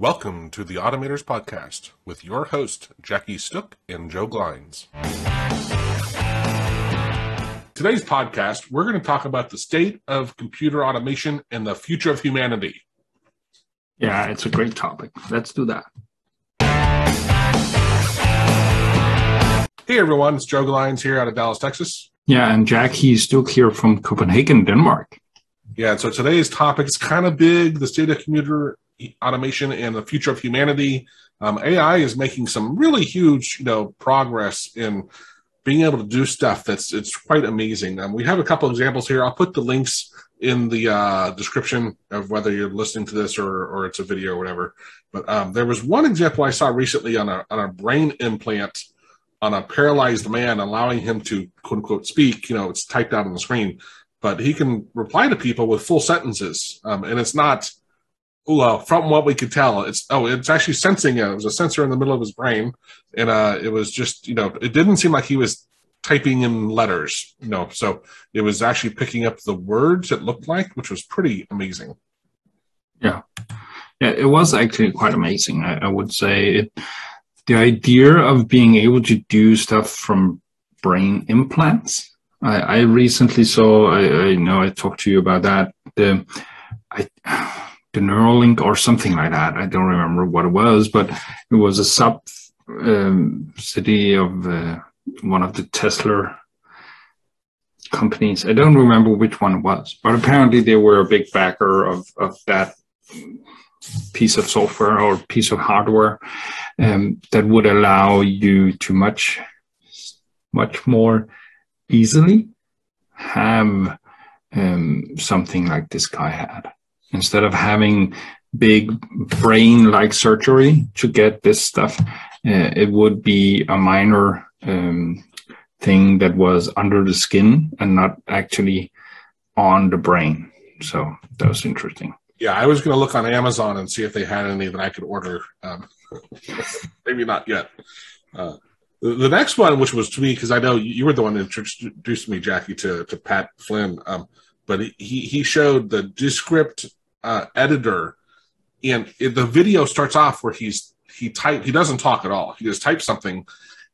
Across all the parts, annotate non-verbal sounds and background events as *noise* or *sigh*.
Welcome to the Automators Podcast with your host, Jackie Sztuk and Joe Glines. Today's podcast, we're going to talk about the state of computer automation and the future of humanity. Yeah, it's a great topic. Let's do that. Hey everyone, it's Joe Glines here out of Dallas, Texas. Yeah, and Jackie still here from Copenhagen, Denmark. Yeah, so today's topic is kind of big the state of computer automation and the future of humanity. Um, AI is making some really huge, you know, progress in being able to do stuff that's it's quite amazing. Um, we have a couple examples here. I'll put the links in the uh, description of whether you're listening to this or or it's a video or whatever. But um, there was one example I saw recently on a on a brain implant on a paralyzed man, allowing him to quote unquote speak. You know, it's typed out on the screen, but he can reply to people with full sentences, um, and it's not well, from what we could tell, it's oh, it's actually sensing it. It was a sensor in the middle of his brain, and uh, it was just you know, it didn't seem like he was typing in letters, you know. So it was actually picking up the words it looked like, which was pretty amazing. Yeah, yeah, it was actually quite amazing. I, I would say it. The idea of being able to do stuff from brain implants. I, I recently saw. I, I know I talked to you about that. The I the Neuralink or something like that. I don't remember what it was, but it was a sub um, city of uh, one of the Tesla companies. I don't remember which one it was, but apparently they were a big backer of, of that piece of software or piece of hardware um, that would allow you to much, much more easily have um, something like this guy had instead of having big brain like surgery to get this stuff, uh, it would be a minor um, thing that was under the skin and not actually on the brain. So that was interesting. Yeah, I was going to look on Amazon and see if they had any that I could order. Um, *laughs* maybe not yet. Uh, the, next one, which was to me, because I know you were the one that introduced me, Jackie, to, to Pat Flynn, um, but he, he showed the Descript uh, editor, and it, the video starts off where he's he type he doesn't talk at all. He just types something,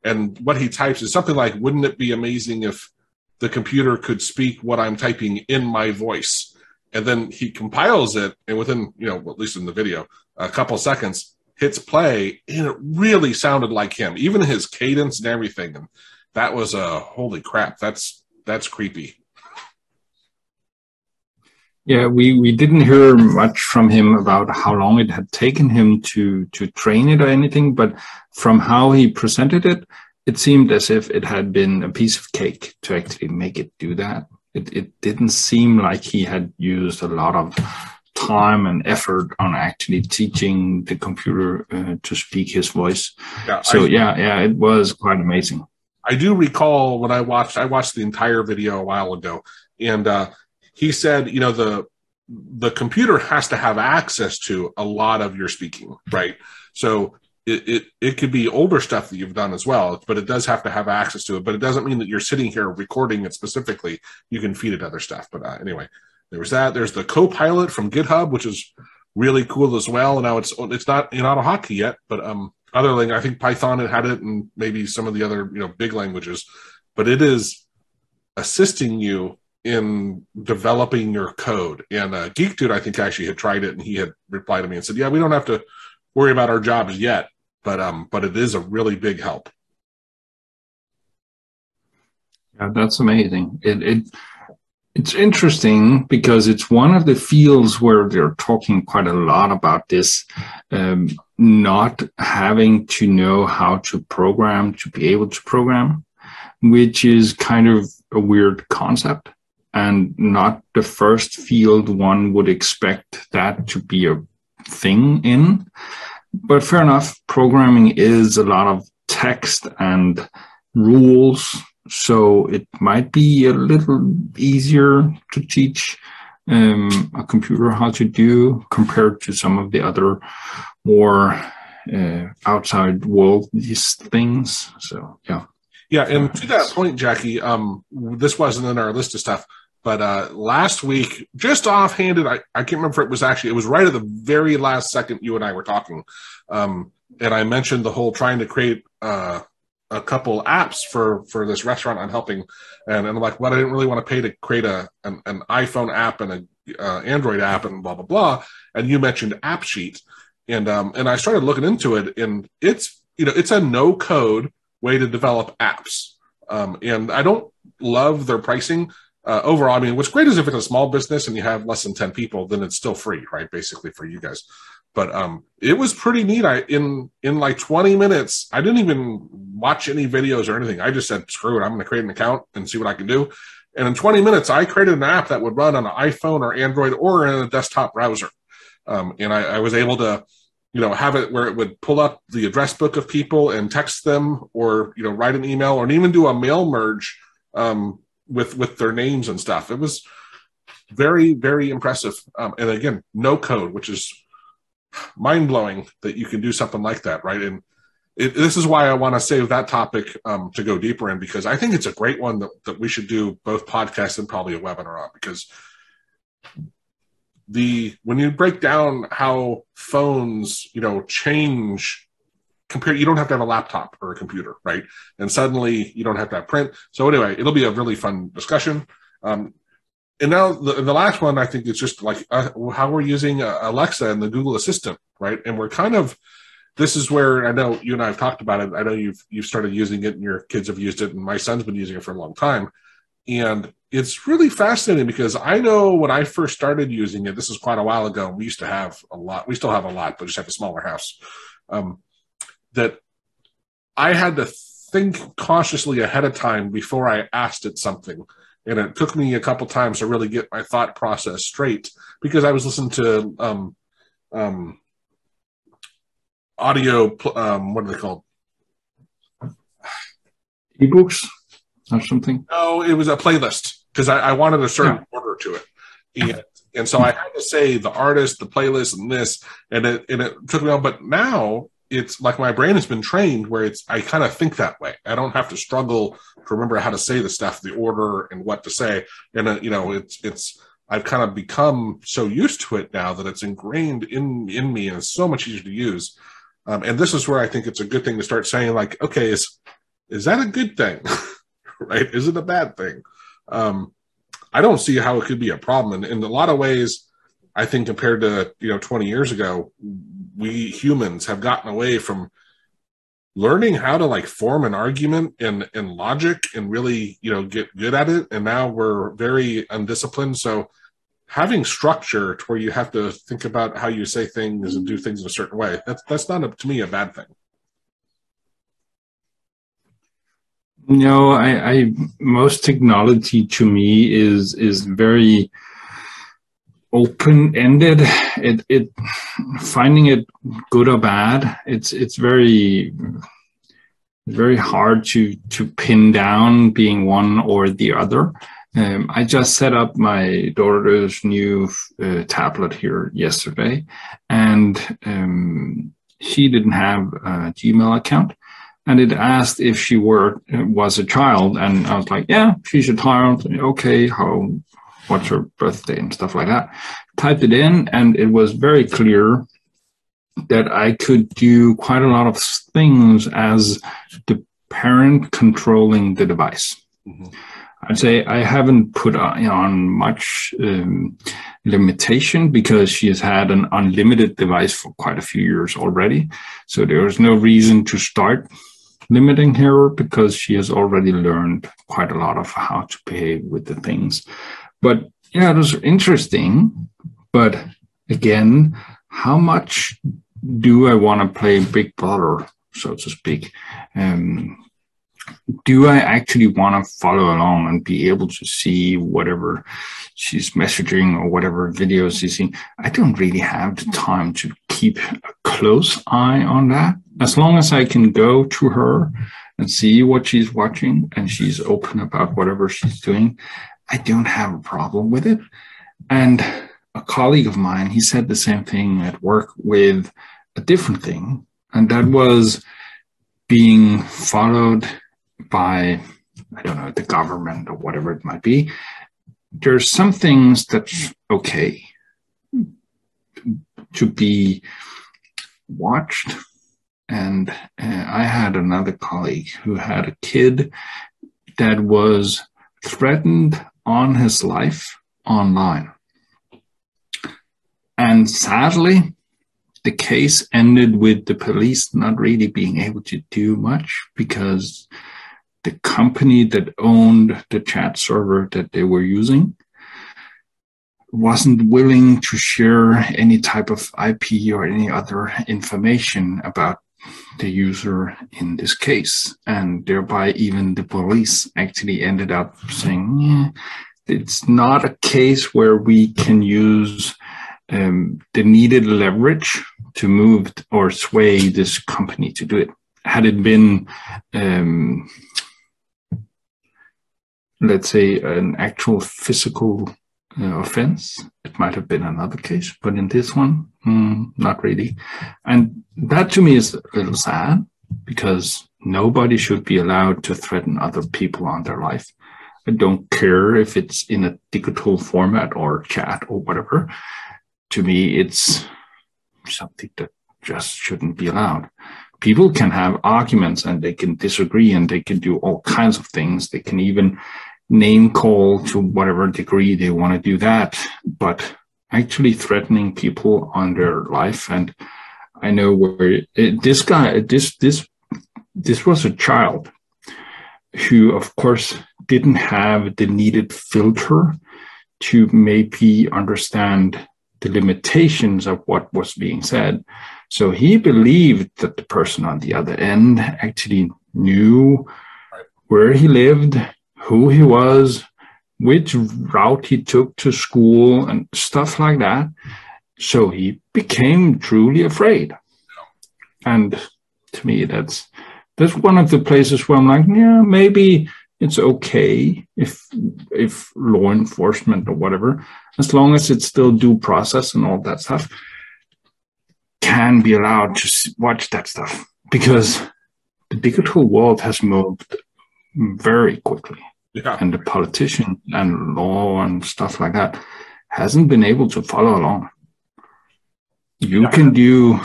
and what he types is something like, "Wouldn't it be amazing if the computer could speak what I'm typing in my voice?" And then he compiles it, and within you know at least in the video, a couple seconds, hits play, and it really sounded like him, even his cadence and everything. And that was a uh, holy crap. That's that's creepy. Yeah, we, we didn't hear much from him about how long it had taken him to to train it or anything, but from how he presented it, it seemed as if it had been a piece of cake to actually make it do that. It it didn't seem like he had used a lot of time and effort on actually teaching the computer uh, to speak his voice. Yeah, so I, yeah, yeah, it was quite amazing. I do recall when I watched I watched the entire video a while ago, and uh, he said, you know, the the computer has to have access to a lot of your speaking, right? So it, it, it could be older stuff that you've done as well, but it does have to have access to it. But it doesn't mean that you're sitting here recording it specifically. You can feed it other stuff. But uh, anyway, there was that. There's the Copilot from GitHub, which is really cool as well. And now it's it's not in AutoHotkey yet, but um, other than I think Python had it, and maybe some of the other you know big languages. But it is assisting you in developing your code. And uh, Geek Dude, I think, actually had tried it, and he had replied to me and said, "Yeah, we don't have to worry about our jobs yet, but um, but it is a really big help." Yeah, that's amazing. It it it's interesting because it's one of the fields where they're talking quite a lot about this, um, not having to know how to program to be able to program, which is kind of a weird concept and not the first field one would expect that to be a thing in. But fair enough, programming is a lot of text and rules, so it might be a little easier to teach um, a computer how to do compared to some of the other more uh, outside world these things. So yeah. Yeah, and to that point, Jackie, um, this wasn't in our list of stuff, But uh, last week, just offhanded, I, I can't remember if it was actually, it was right at the very last second you and I were talking. Um, and I mentioned the whole trying to create uh, a couple apps for for this restaurant I'm helping, and, and I'm like, well, I didn't really want to pay to create a an, an iPhone app and a uh, Android app and blah blah blah. And you mentioned AppSheet, and um and I started looking into it, and it's you know it's a no code way to develop apps. Um, and I don't love their pricing. Uh, overall, I mean, what's great is if it's a small business and you have less than 10 people, then it's still free, right? Basically for you guys but um, it was pretty neat. I in in like 20 minutes, I didn't even watch any videos or anything. I just said, screw it, I'm going to create an account and see what I can do. And in 20 minutes, I created an app that would run on an iPhone or Android or in a desktop browser. Um, and I, I was able to, you know, have it where it would pull up the address book of people and text them, or you know, write an email, or even do a mail merge um, with with their names and stuff. It was very very impressive. Um, and again, no code, which is mind blowing that you can do something like that, right? And it, this is why I want to save that topic um, to go deeper in because I think it's a great one that, that we should do both podcasts and probably a webinar on because the when you break down how phones you know change compared you don't have to have a laptop or a computer right? And suddenly you don't have to have print. So anyway it'll be a really fun discussion. Um, and now the, the last one i think is just like uh, how we're using uh, alexa and the google assistant right? And we're kind of this is where i know you and i have talked about it. I know you've you've started using it and your kids have used it and my son's been using it for a long time. And it's really fascinating because i know when i first started using it this is quite a while ago we used to have a lot we still have a lot but just have a smaller house. Um, that i had to think cautiously ahead of time before i asked it something and it took me a couple times to really get my thought process straight because I was listening to um, um, audio. Um, what are they called? Ebooks or something. No, it was a playlist because I, I, wanted a certain yeah. order to it, and and so I had to say the artist, the playlist, and this, and it and it took me on. But now it's like my brain has been trained where it's I kind of think that way. I don't have to struggle to remember how to say the stuff, the order, and what to say. And uh, you know, it's it's I've kind of become so used to it now that it's ingrained in in me, and it's so much easier to use. Um, and this is where I think it's a good thing to start saying, like, okay, is is that a good thing, *laughs* right? Is it a bad thing? Um, I don't see how it could be a problem. And in a lot of ways, I think compared to you know 20 years ago, we humans have gotten away from learning how to like form an argument and in logic and really you know get good at it. And now we're very undisciplined. So having structure to where you have to think about how you say things and do things in a certain way that's that's not a, to me a bad thing. No I, I most technology to me is is very open ended it it finding it good or bad it's it's very very hard to to pin down being one or the other um, I just set up my daughter's new uh, tablet here yesterday, and um, she didn't have a Gmail account, and it asked if she were was a child, and I was like, "Yeah, she's a child. Okay, how what's her birthday and stuff like that. Typed it in, and it was very clear that I could do quite a lot of things as the parent controlling the device. Mm-hmm. I'd say I haven't put on much um, limitation because she has had an unlimited device for quite a few years already. So there is no reason to start limiting her because she has already learned quite a lot of how to behave with the things. But yeah, it was interesting. But again, how much do I want to play Big Brother, so to speak? Um, do I actually want to follow along and be able to see whatever she's messaging or whatever videos she's seeing? I don't really have the time to keep a close eye on that. As long as I can go to her and see what she's watching and she's open about whatever she's doing, I don't have a problem with it. And a colleague of mine, he said the same thing at work with a different thing, and that was being followed by, I don't know, the government or whatever it might be, there's some things that's okay to be watched. And uh, I had another colleague who had a kid that was threatened on his life online. And sadly, the case ended with the police not really being able to do much because the company that owned the chat server that they were using wasn't willing to share any type of IP or any other information about the user in this case. And thereby, even the police actually ended up saying, yeah, it's not a case where we can use um, the needed leverage to move or sway this company to do it. Had it been, um, let's say, an actual physical offense, it might have been another case. But in this one, mm, not really. And that to me is a little sad because nobody should be allowed to threaten other people on their life. I don't care if it's in a digital format or chat or whatever. To me, it's something that just shouldn't be allowed. People can have arguments and they can disagree and they can do all kinds of things. They can even name call to whatever degree they want to do that, but actually threatening people on their life. And I know where it, this guy, this, this, this was a child who, of course, didn't have the needed filter to maybe understand the limitations of what was being said. So he believed that the person on the other end actually knew where he lived, who he was, which route he took to school, and stuff like that. So he became truly afraid. And to me, that's that's one of the places where I'm like, yeah, maybe it's okay if if law enforcement or whatever, as long as it's still due process and all that stuff, can be allowed to watch that stuff because the digital world has moved very quickly. Yeah. And the politician and law and stuff like that hasn't been able to follow along. You yeah. can do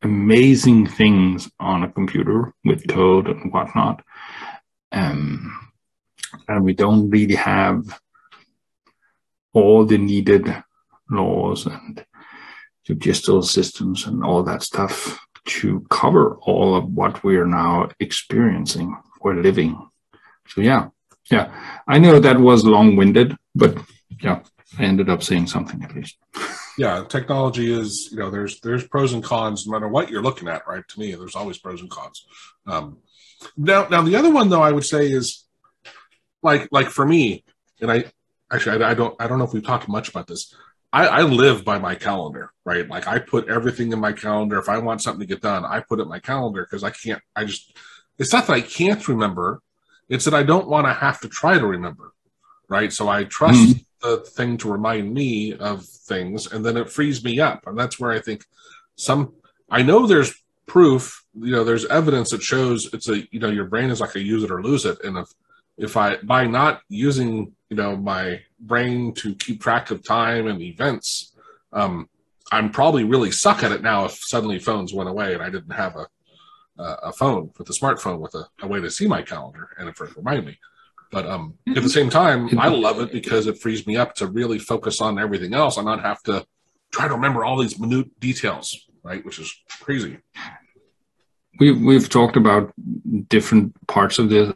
amazing things on a computer with code and whatnot. Um, and we don't really have all the needed laws and judicial systems and all that stuff to cover all of what we are now experiencing or living. So yeah, yeah, I know that was long-winded, but yeah, I ended up saying something at least. Yeah, technology is you know there's there's pros and cons no matter what you're looking at, right? To me, there's always pros and cons. Um, now, now the other one though I would say is like like for me, and I actually I, I don't I don't know if we've talked much about this. I, I live by my calendar, right? Like I put everything in my calendar. If I want something to get done, I put it in my calendar because I can't. I just it's not that I can't remember; it's that I don't want to have to try to remember, right? So I trust mm-hmm. the thing to remind me of things, and then it frees me up, and that's where I think some. I know there's proof, you know, there's evidence that shows it's a, you know, your brain is like a use it or lose it, and if if I by not using, you know, my brain to keep track of time and events, um, I'm probably really suck at it now. If suddenly phones went away and I didn't have a uh, a phone with a smartphone with a, a, way to see my calendar and it first remind me. But um, at the same time, *laughs* I love it because it frees me up to really focus on everything else and not have to try to remember all these minute details, right? Which is crazy. We've we've talked about different parts of this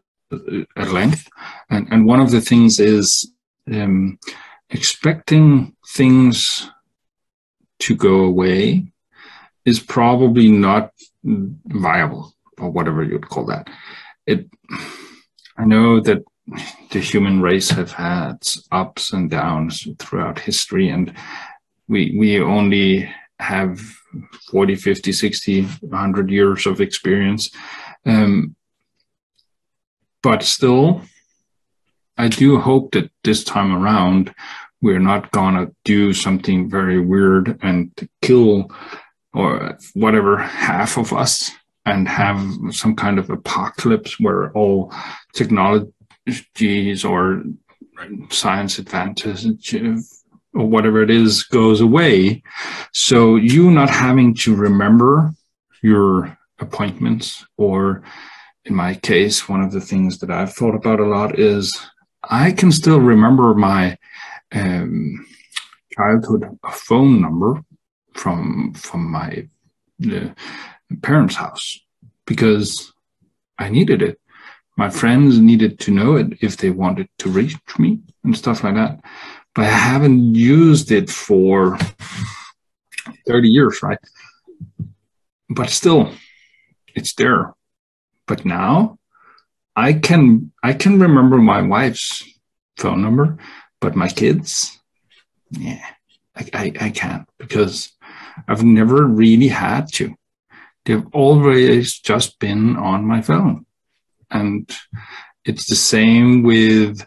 at length, and and one of the things is um, expecting things to go away is probably not viable or whatever you'd call that. It, I know that the human race have had ups and downs throughout history and we, we only have 40, 50, 60, 100 years of experience. Um, but still, I do hope that this time around, we're not going to do something very weird and kill or whatever half of us and have some kind of apocalypse where all technologies or science advantage or whatever it is goes away. So you not having to remember your appointments or in my case, one of the things that I've thought about a lot is I can still remember my um, childhood phone number from from my uh, parents' house because I needed it. My friends needed to know it if they wanted to reach me and stuff like that. But I haven't used it for 30 years, right? But still, it's there. But now I can I can remember my wife's phone number, but my kids, yeah, I, I, I can't because I've never really had to. They've always just been on my phone. And it's the same with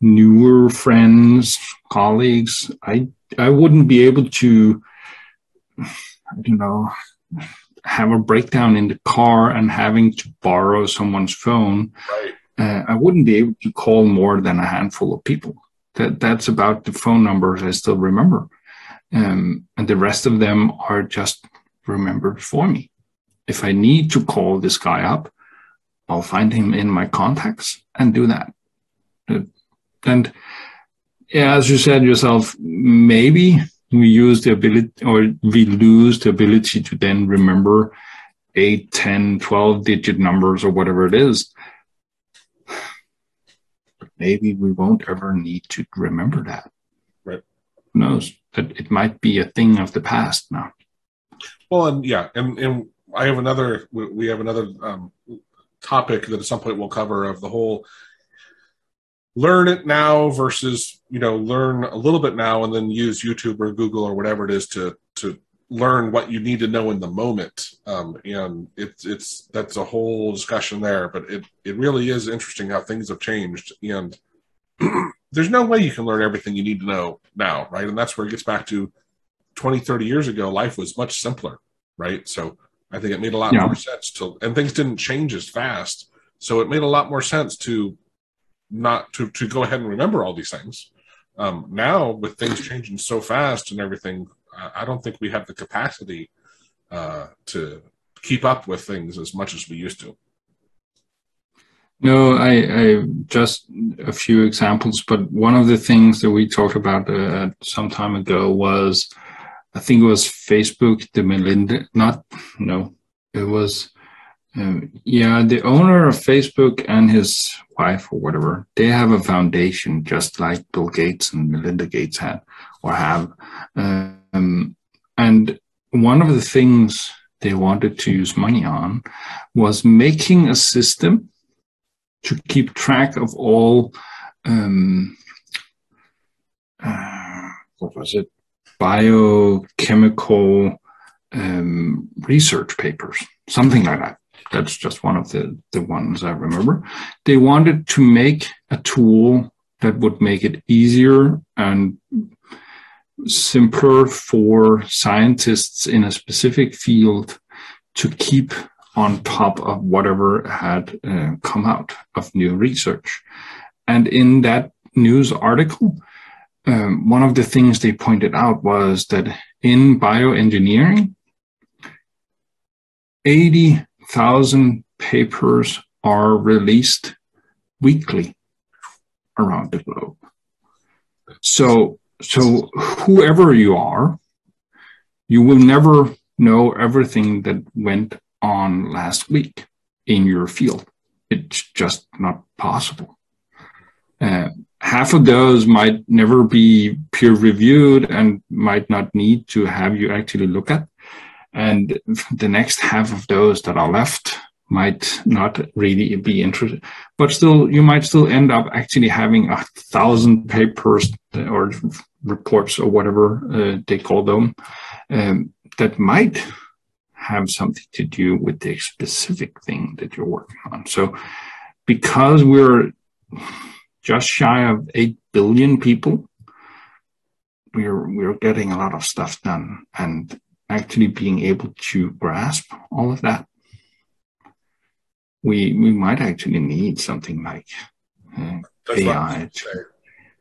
newer friends, colleagues. I I wouldn't be able to I don't know have a breakdown in the car and having to borrow someone's phone, right. uh, I wouldn't be able to call more than a handful of people. That that's about the phone numbers I still remember, um, and the rest of them are just remembered for me. If I need to call this guy up, I'll find him in my contacts and do that. Uh, and as you said yourself, maybe we use the ability or we lose the ability to then remember 8 10 12 digit numbers or whatever it is but maybe we won't ever need to remember that right who knows that it might be a thing of the past now. Well and yeah and and i have another we have another um, topic that at some point we'll cover of the whole learn it now versus you know learn a little bit now and then use youtube or google or whatever it is to to learn what you need to know in the moment. Um, and it's it's that's a whole discussion there but it it really is interesting how things have changed. And *clears throat* there's no way you can learn everything you need to know now right and that's where it gets back to 20 30 years ago life was much simpler right so i think it made a lot yeah. more sense to and things didn't change as fast so it made a lot more sense to not to to go ahead and remember all these things. Um, now with things changing so fast and everything, I, I don't think we have the capacity uh, to keep up with things as much as we used to. No, I, I, just a few examples, but one of the things that we talked about uh, some time ago was, I think it was Facebook, the Melinda, not no, it was um, yeah, the owner of Facebook and his wife or whatever, they have a foundation just like Bill Gates and Melinda Gates had or have. Um, and one of the things they wanted to use money on was making a system to keep track of all um, uh, what was it biochemical um, research papers something like that that's just one of the, the ones I remember. They wanted to make a tool that would make it easier and simpler for scientists in a specific field to keep on top of whatever had uh, come out of new research. And in that news article, um, one of the things they pointed out was that in bioengineering, 80 thousand papers are released weekly around the globe. So, so whoever you are, you will never know everything that went on last week in your field. It's just not possible. Uh, half of those might never be peer reviewed and might not need to have you actually look at. And the next half of those that are left might not really be interested, but still, you might still end up actually having a thousand papers or reports or whatever uh, they call them um, that might have something to do with the specific thing that you're working on. So, because we're just shy of 8 billion people, we're, we're getting a lot of stuff done. And actually being able to grasp all of that, we we might actually need something like uh, AI.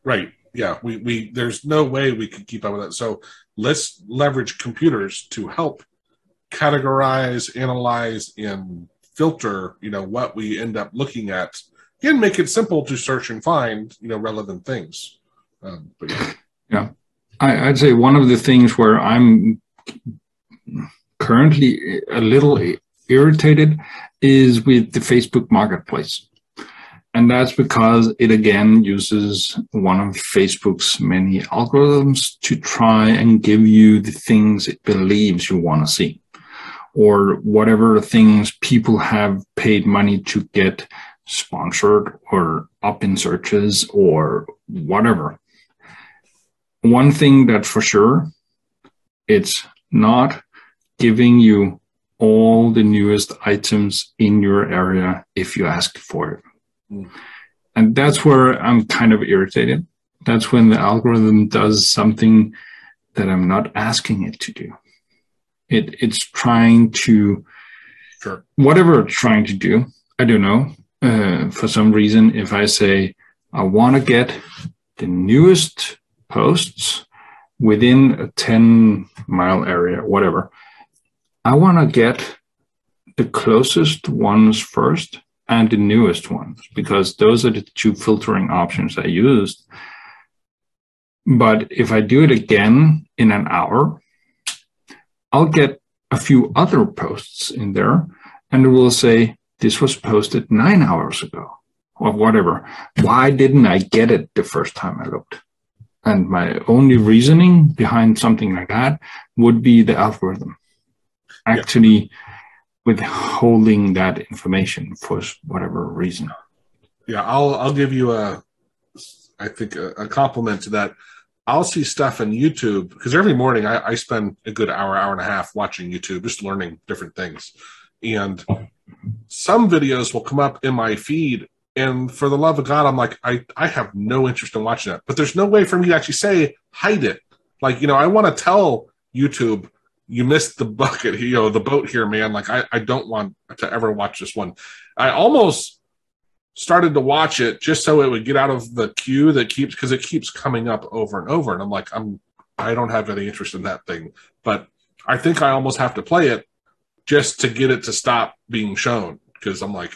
Right. Yeah. We we there's no way we could keep up with that So let's leverage computers to help categorize, analyze, and filter. You know what we end up looking at, and make it simple to search and find. You know relevant things. Um, but yeah. yeah. I, I'd say one of the things where I'm currently a little irritated is with the Facebook Marketplace. And that's because it again uses one of Facebook's many algorithms to try and give you the things it believes you want to see, or whatever things people have paid money to get sponsored or up in searches or whatever. One thing that for sure, it's not giving you all the newest items in your area if you ask for it. Mm. And that's where I'm kind of irritated. That's when the algorithm does something that I'm not asking it to do. It it's trying to sure. whatever it's trying to do. I don't know. Uh, for some reason, if I say I want to get the newest posts within a 10 mile area, whatever, I want to get the closest ones first and the newest ones because those are the two filtering options I used. But if I do it again in an hour, I'll get a few other posts in there and it will say, this was posted nine hours ago or whatever. Why didn't I get it the first time I looked? And my only reasoning behind something like that would be the algorithm actually yeah. withholding that information for whatever reason. Yeah, I'll I'll give you a I think a, a compliment to that. I'll see stuff on YouTube because every morning I, I spend a good hour, hour and a half watching YouTube, just learning different things. And some videos will come up in my feed and for the love of God, I'm like, I, I have no interest in watching that. But there's no way for me to actually say, hide it. Like, you know, I want to tell YouTube, you missed the *laughs* bucket, you know, the boat here, man. Like, I, I don't want to ever watch this one. I almost started to watch it just so it would get out of the queue that keeps, because it keeps coming up over and over. And I'm like, I'm, I don't have any interest in that thing. But I think I almost have to play it just to get it to stop being shown because I'm like,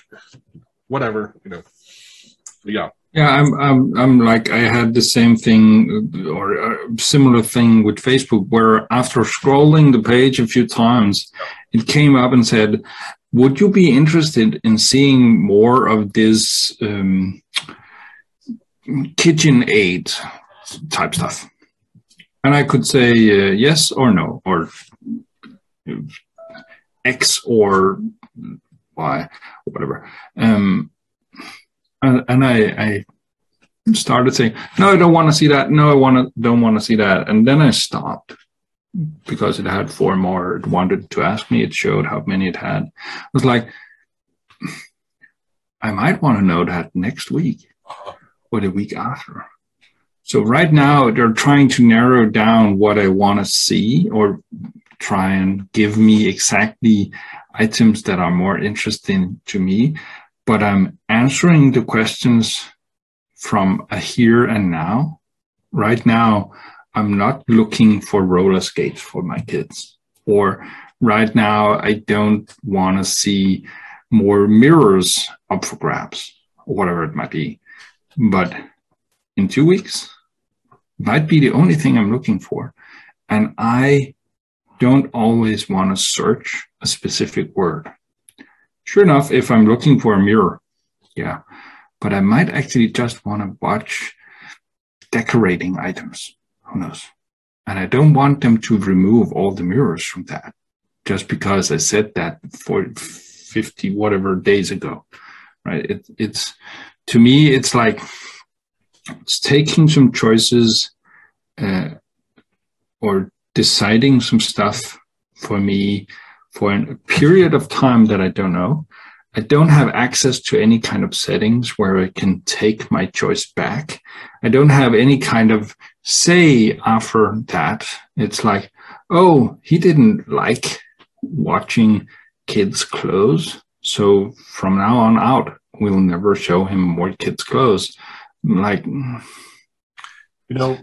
whatever, you know. Yeah. Yeah, I'm, I'm, I'm like I had the same thing uh, or a similar thing with Facebook, where after scrolling the page a few times, it came up and said, "Would you be interested in seeing more of this um, kitchen aid type stuff?" And I could say uh, yes or no, or X or Y, whatever. Um, and, and I, I started saying, no, I don't want to see that. No, I want to, don't want to see that. And then I stopped because it had four more. It wanted to ask me. It showed how many it had. I was like, I might want to know that next week or the week after. So right now they're trying to narrow down what I want to see or try and give me exactly items that are more interesting to me but I'm answering the questions from a here and now. Right now, I'm not looking for roller skates for my kids. Or right now, I don't want to see more mirrors up for grabs, or whatever it might be. But in two weeks, might be the only thing I'm looking for. And I don't always want to search a specific word. Sure enough, if I'm looking for a mirror, yeah, but I might actually just want to watch decorating items. Who knows? And I don't want them to remove all the mirrors from that just because I said that for 50 whatever days ago, right? It, it's to me, it's like it's taking some choices uh, or deciding some stuff for me for a period of time that I don't know. I don't have access to any kind of settings where I can take my choice back. I don't have any kind of say after that. It's like, oh, he didn't like watching kids' clothes. So from now on out, we'll never show him more kids' clothes. Like, You know,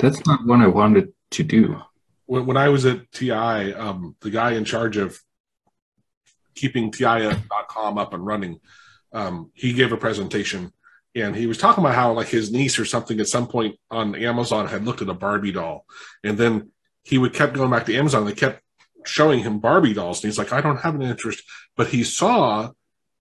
that's not what I wanted to do. When, when I was at TI, um, the guy in charge of keeping TI.com up and running, um, he gave a presentation and he was talking about how like his niece or something at some point on Amazon had looked at a Barbie doll, and then he would kept going back to Amazon. They kept showing him Barbie dolls, and he's like, I don't have an interest, but he saw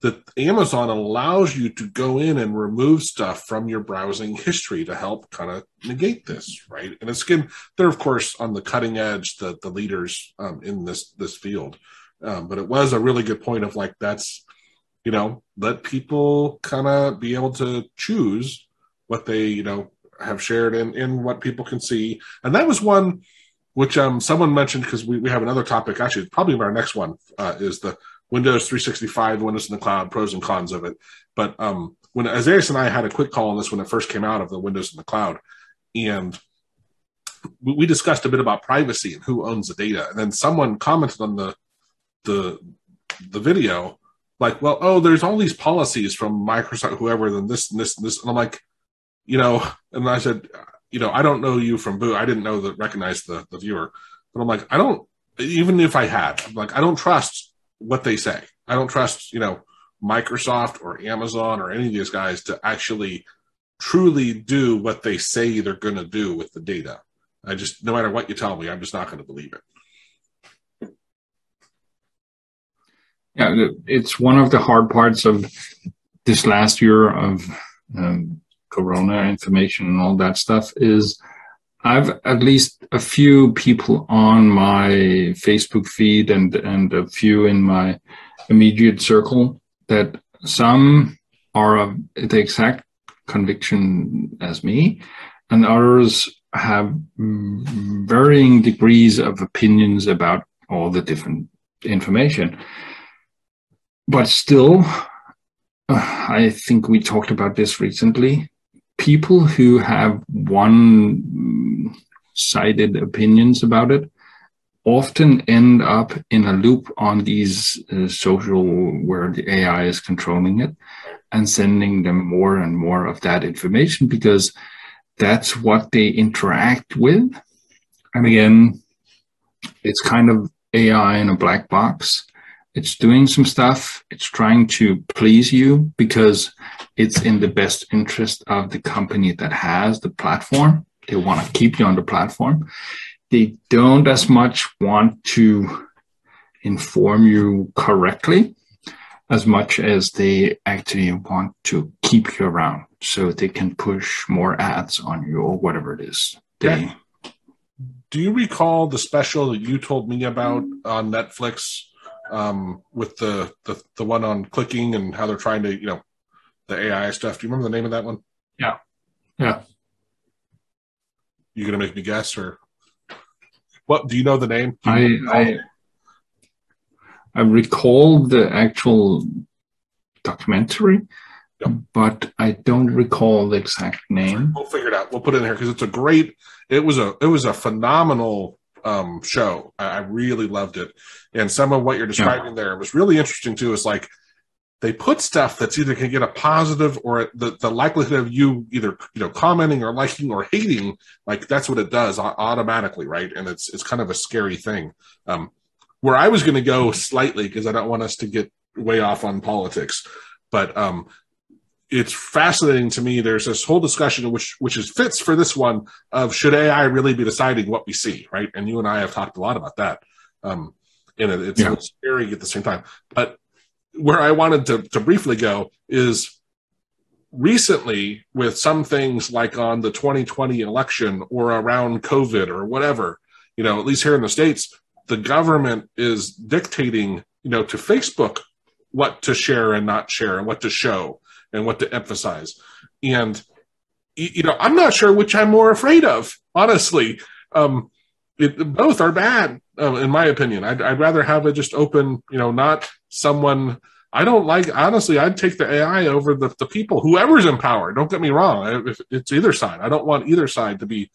that Amazon allows you to go in and remove stuff from your browsing history to help kind of negate this, right? And it's again, they're of course on the cutting edge, the the leaders um, in this this field. Um, but it was a really good point of like that's you know, let people kind of be able to choose what they, you know, have shared in, in what people can see. And that was one which um, someone mentioned because we, we have another topic, actually, probably our next one uh, is the Windows 365, Windows in the cloud, pros and cons of it. But um, when Isaias and I had a quick call on this when it first came out of the Windows in the cloud, and we discussed a bit about privacy and who owns the data. And then someone commented on the the the video like, well, oh, there's all these policies from Microsoft, whoever, then this and this and this. And I'm like, you know, and I said, you know, I don't know you from Boo. I didn't know that recognize the, the viewer. But I'm like, I don't, even if I had, I'm like, I don't trust what they say. I don't trust, you know, Microsoft or Amazon or any of these guys to actually truly do what they say they're going to do with the data. I just, no matter what you tell me, I'm just not going to believe it. Yeah, it's one of the hard parts of this last year of um, Corona information and all that stuff is I've at least a few people on my Facebook feed and and a few in my immediate circle that some are of the exact conviction as me, and others have varying degrees of opinions about all the different information but still, uh, I think we talked about this recently. People who have one sided opinions about it often end up in a loop on these uh, social where the AI is controlling it and sending them more and more of that information because that's what they interact with. And again, it's kind of AI in a black box it's doing some stuff. It's trying to please you because it's in the best interest of the company that has the platform. They want to keep you on the platform. They don't as much want to inform you correctly as much as they actually want to keep you around so they can push more ads on you or whatever it is they do you recall the special that you told me about on netflix um, with the, the the one on clicking and how they're trying to you know the AI stuff. Do you remember the name of that one? Yeah, yeah. You gonna make me guess or what? Do you know the name? I I I recall the actual documentary, yep. but I don't recall the exact name. We'll figure it out. We'll put it in here because it's a great. It was a it was a phenomenal um, show. I, I, really loved it, and some of what you're describing yeah. there was really interesting too. Is like they put stuff that's either can get a positive or the, the likelihood of you either you know commenting or liking or hating like that's what it does automatically right and it's it's kind of a scary thing um, where i was going to go slightly because i don't want us to get way off on politics but um, it's fascinating to me. There's this whole discussion which which is fits for this one of should AI really be deciding what we see, right? And you and I have talked a lot about that. Um, and it, it's, yeah. scary at the same time. But where I wanted to, to briefly go is recently with some things like on the 2020 election or around COVID or whatever, you know, at least here in the States, the government is dictating, you know, to Facebook what to share and not share and what to show and what to emphasize. And you know, I'm not sure which I'm more afraid of, honestly. Um, it, both are bad, um, in my opinion. I'd, I'd rather have it just open, you know, not someone. I don't like, honestly, I'd take the AI over the, the people, whoever's in power. Don't get me wrong. If it's either side. I don't want either side to be,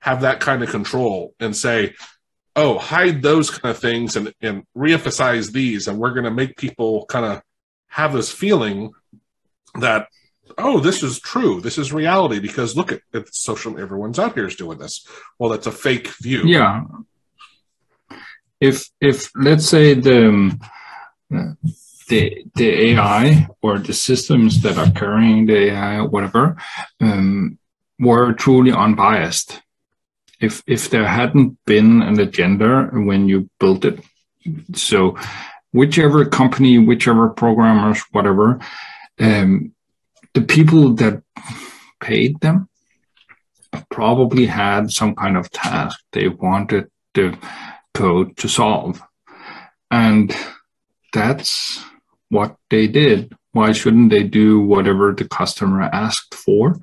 have that kind of control and say, oh, hide those kind of things and, and reemphasize these. And we're going to make people kind of have this feeling that oh, this is true. This is reality because look at it's social. Everyone's out here is doing this. Well, that's a fake view. Yeah. If if let's say the the the AI or the systems that are carrying the AI or whatever um, were truly unbiased. If if there hadn't been an agenda when you built it, so whichever company, whichever programmers, whatever, um, the people that paid them probably had some kind of task they wanted the code to solve. And that's what they did. Why shouldn't they do whatever the customer asked for?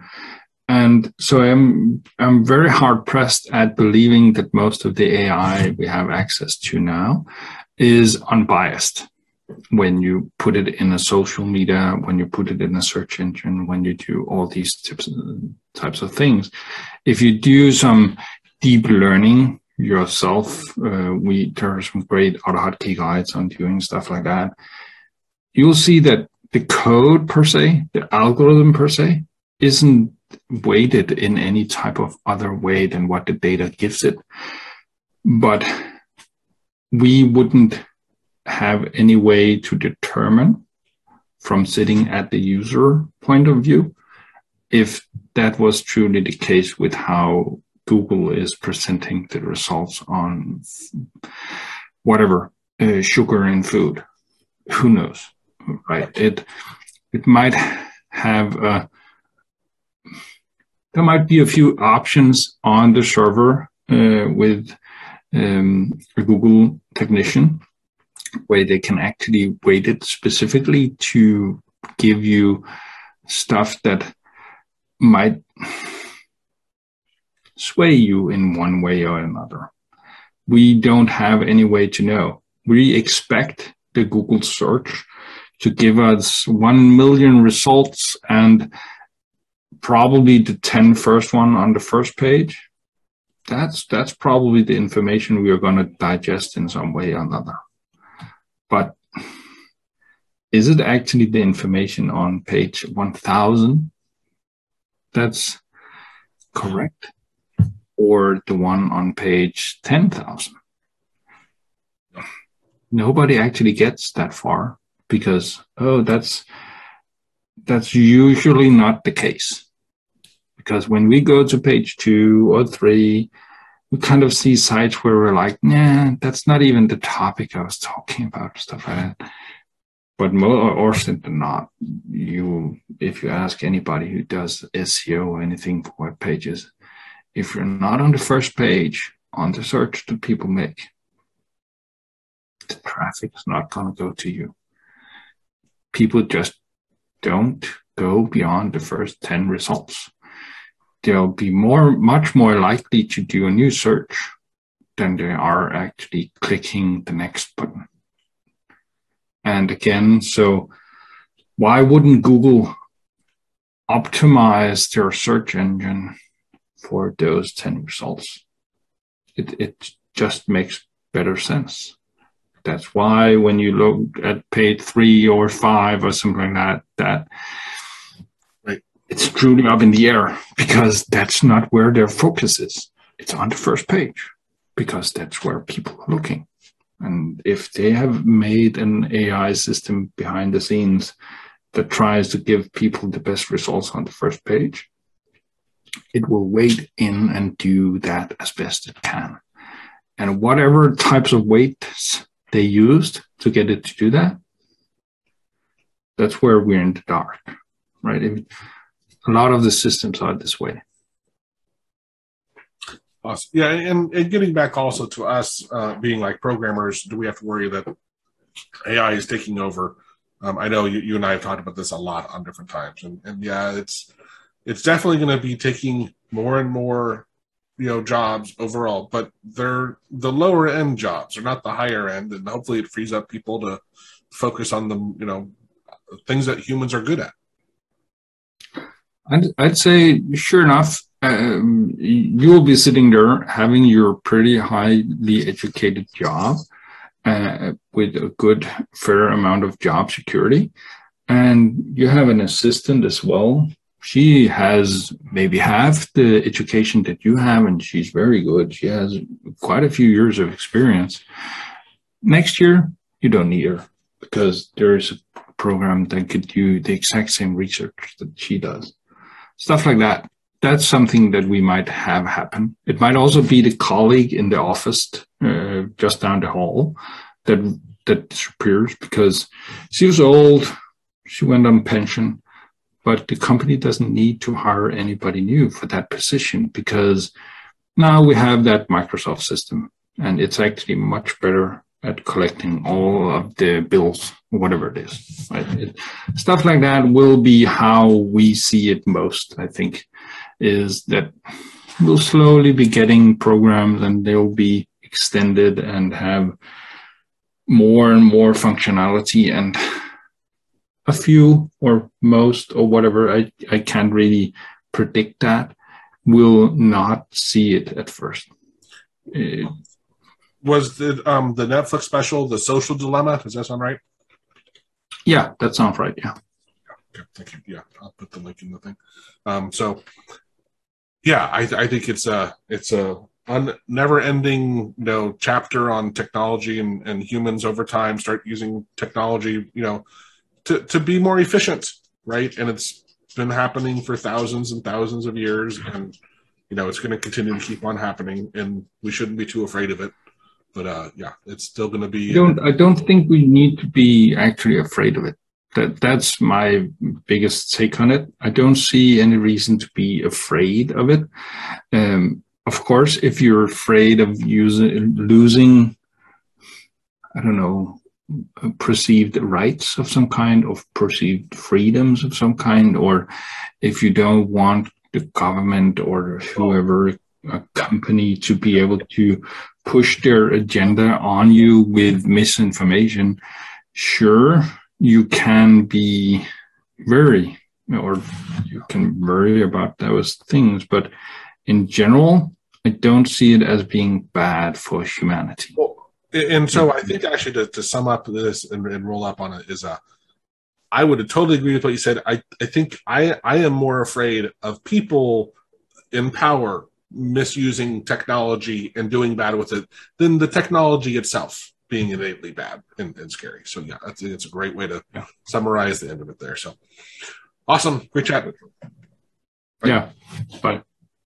And so I'm I'm very hard pressed at believing that most of the AI we have access to now is unbiased when you put it in a social media, when you put it in a search engine, when you do all these types types of things. If you do some deep learning yourself, uh, we there are some great AutoHotkey guides on doing stuff like that. You'll see that the code per se, the algorithm per se, isn't weighted in any type of other way than what the data gives it. But we wouldn't have any way to determine from sitting at the user point of view if that was truly the case with how Google is presenting the results on whatever uh, sugar in food. Who knows, right? It it might have a, there might be a few options on the server uh, with um, a Google technician where they can actually weight it specifically to give you stuff that might sway you in one way or another. We don't have any way to know. We expect the Google search to give us 1 million results and probably the 10 first one on the first page. That's, that's probably the information we are going to digest in some way or another. But is it actually the information on page 1000 that's correct? Or the one on page 10,000? Nobody actually gets that far because, oh, that's, that's usually not the case. Because when we go to page two or three, we kind of see sites where we're like, nah, that's not even the topic I was talking about, stuff like that. But more often than not, you, if you ask anybody who does SEO or anything for web pages, if you're not on the first page on the search that people make, the traffic is not going to go to you. People just don't go beyond the first 10 results they'll be more, much more likely to do a new search than they are actually clicking the next button. And again, so why wouldn't Google optimize their search engine for those 10 results? It, it just makes better sense. That's why when you look at page three or five or something like that, that it's truly up in the air because that's not where their focus is. It's on the first page because that's where people are looking. And if they have made an AI system behind the scenes that tries to give people the best results on the first page, it will wait in and do that as best it can. And whatever types of weights they used to get it to do that, that's where we're in the dark, right? If, a lot of the systems are this way. Awesome. Yeah, and, and getting back also to us uh, being like programmers, do we have to worry that AI is taking over? Um, I know you, you and I have talked about this a lot on different times, and, and yeah, it's it's definitely going to be taking more and more you know jobs overall but they're the lower end jobs they're not the higher end and hopefully it frees up people to focus on the you know things that humans are good at I'd, I'd say, sure enough, um, you will be sitting there having your pretty highly educated job uh, with a good, fair amount of job security. and you have an assistant as well. She has maybe half the education that you have, and she's very good. She has quite a few years of experience. Next year, you don't need her because there is a program that could do the exact same research that she does. Stuff like that. That's something that we might have happen. It might also be the colleague in the office uh, just down the hall that that disappears because she was old, she went on pension, but the company doesn't need to hire anybody new for that position because now we have that Microsoft system and it's actually much better at collecting all of the bills, whatever it is. Right? It, stuff like that will be how we see it most, I think, is that we'll slowly be getting programs and they'll be extended and have more and more functionality and a few or most or whatever I, I can't really predict that will not see it at first it, was the um the netflix special the social dilemma does that sound right? Yeah that sounds right yeah. Okay, thank you yeah i'll put the link in the thing. Um so yeah i i think it's a it's a un, never ending you know chapter on technology and, and humans over time start using technology you know to, to be more efficient right? And it's been happening for thousands and thousands of years and you know it's going to continue to keep on happening and we shouldn't be too afraid of it but uh yeah it's still going to be I don't i don't think we need to be actually afraid of it. That that's my biggest take on it. I don't see any reason to be afraid of it. Um of course, if you're afraid of using losing, I don't know, perceived rights of some kind, of perceived freedoms of some kind, or if you don't want the government or whoever a company to be able to push their agenda on you with misinformation, sure, you can be very, or you can worry about those things, but in general, I don't see it as being bad for humanity. Well, and so I think actually to, to sum up this and, and, roll up on it is uh I would totally agree with what you said. I, I think I, I am more afraid of people in power misusing technology and doing bad with it than the technology itself being innately bad and, and scary. So yeah, that's it's a great way to yeah. summarize the end of it there. So awesome. Great chat. Bye. Yeah. Bye.